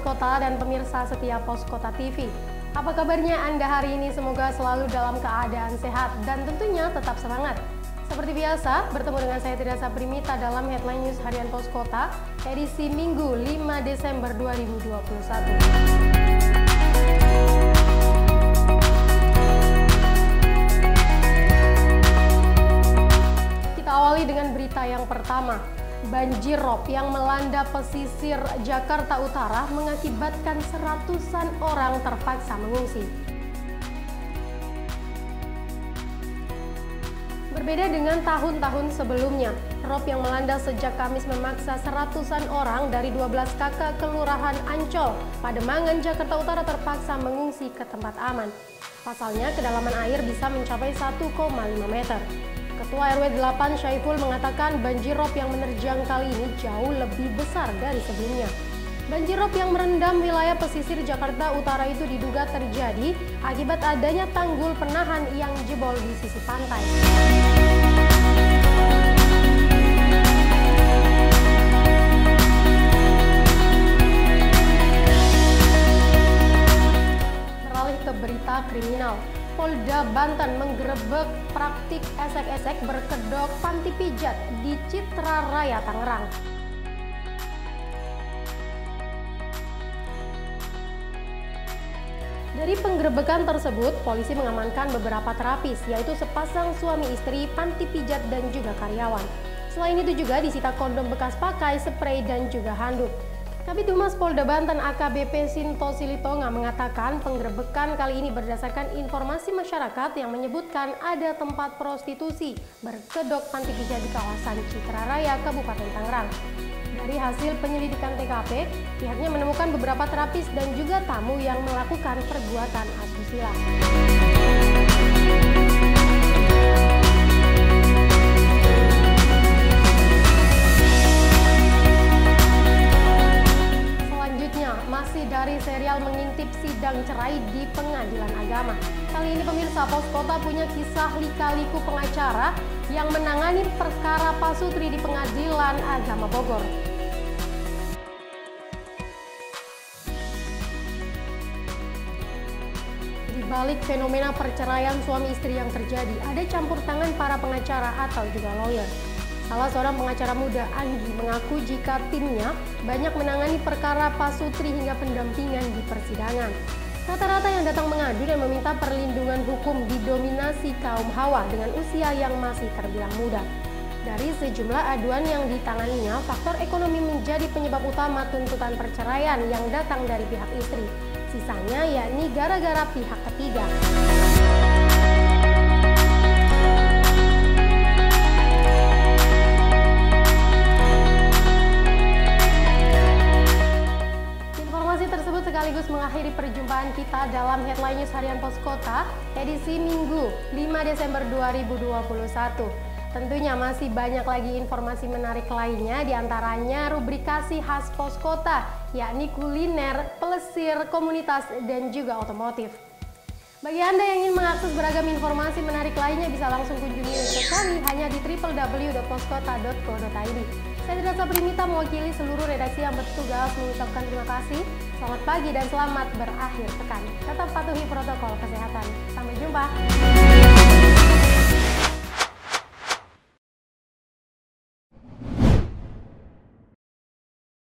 pembaca Pos Kota dan pemirsa setia Pos Kota TV. Apa kabarnya Anda hari ini? Semoga selalu dalam keadaan sehat dan tentunya tetap semangat. Seperti biasa, bertemu dengan saya Tirasa Primita dalam Headline News Harian Pos Kota, edisi Minggu 5 Desember 2021. Kita awali dengan berita yang pertama. Banjir rob yang melanda pesisir Jakarta Utara mengakibatkan seratusan orang terpaksa mengungsi. Berbeda dengan tahun-tahun sebelumnya, rob yang melanda sejak Kamis memaksa seratusan orang dari 12 kakak Kelurahan Ancol, Pademangan, Jakarta Utara terpaksa mengungsi ke tempat aman. Pasalnya, kedalaman air bisa mencapai 1,5 meter. Ketua RW 8 Syaiful mengatakan banjir rob yang menerjang kali ini jauh lebih besar dari sebelumnya. Banjir rob yang merendam wilayah pesisir Jakarta Utara itu diduga terjadi akibat adanya tanggul penahan yang jebol di sisi pantai. Polda Banten menggerebek praktik esek-esek berkedok panti pijat di Citra Raya Tangerang. Dari penggerebekan tersebut, polisi mengamankan beberapa terapis, yaitu sepasang suami istri, panti pijat, dan juga karyawan. Selain itu juga disita kondom bekas pakai, spray, dan juga handuk. Kabit Humas Polda Banten AKBP Sinto Silitonga mengatakan penggerebekan kali ini berdasarkan informasi masyarakat yang menyebutkan ada tempat prostitusi berkedok panti pijat di kawasan Citra Raya, Kabupaten Tangerang. Dari hasil penyelidikan TKP, pihaknya menemukan beberapa terapis dan juga tamu yang melakukan perbuatan asusila. Masih dari serial mengintip sidang cerai di pengadilan agama. Kali ini pemirsa Pos Kota punya kisah lika-liku pengacara yang menangani perkara pasutri di pengadilan agama Bogor. Di balik fenomena perceraian suami istri yang terjadi, ada campur tangan para pengacara atau juga lawyer. Salah seorang pengacara muda, Anggi, mengaku jika timnya banyak menangani perkara pasutri hingga pendampingan di persidangan. Rata-rata yang datang mengadu dan meminta perlindungan hukum didominasi kaum hawa dengan usia yang masih terbilang muda. Dari sejumlah aduan yang ditanganinya, faktor ekonomi menjadi penyebab utama tuntutan perceraian yang datang dari pihak istri. Sisanya yakni gara-gara pihak ketiga. Mengakhiri perjumpaan kita dalam Headline News Harian Pos Kota edisi Minggu 5 Desember 2021. Tentunya masih banyak lagi informasi menarik lainnya di antaranya rubrikasi khas Pos Kota yakni kuliner, pelesir, komunitas, dan juga otomotif. Bagi Anda yang ingin mengakses beragam informasi menarik lainnya bisa langsung kunjungi website kami hanya di www.poskota.co.id. Saya tidak Primita mewakili seluruh redaksi yang bertugas mengucapkan terima kasih. Selamat pagi dan selamat berakhir pekan. Tetap patuhi protokol kesehatan. Sampai jumpa.